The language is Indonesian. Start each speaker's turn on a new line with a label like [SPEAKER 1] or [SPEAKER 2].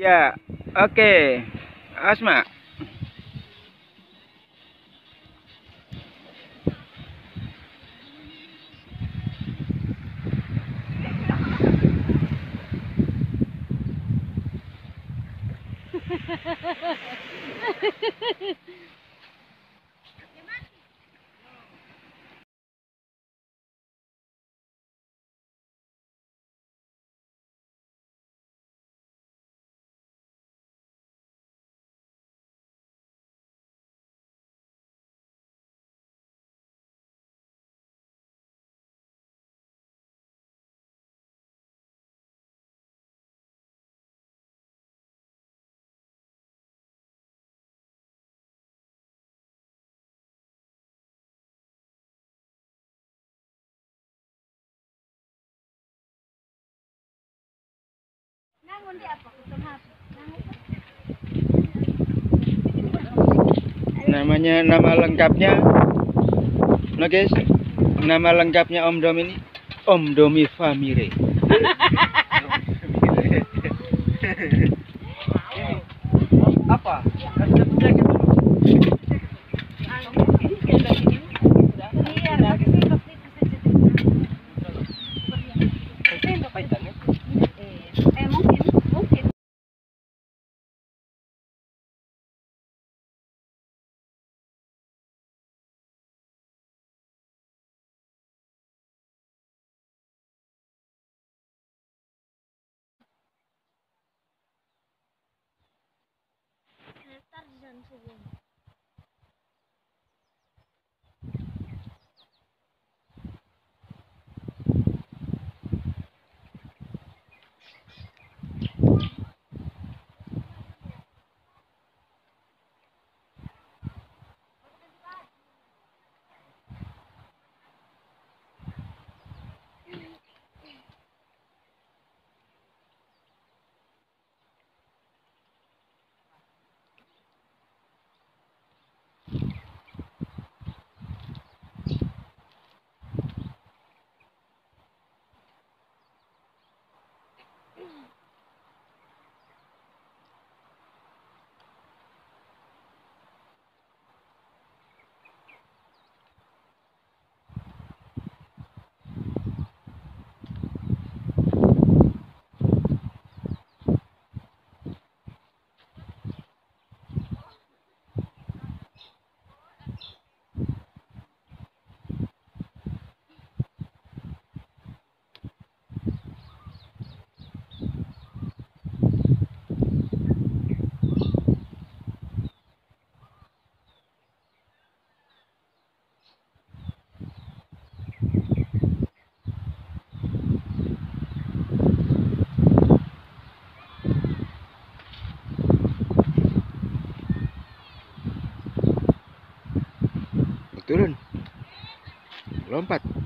[SPEAKER 1] Ya, oke. Asma. Namanya nama lengkapnya. Nah guys, nama lengkapnya Om Dom ini Om Domi Famire. Apa?
[SPEAKER 2] Eh,
[SPEAKER 1] Turun. Lompat. Ah, naik kuda.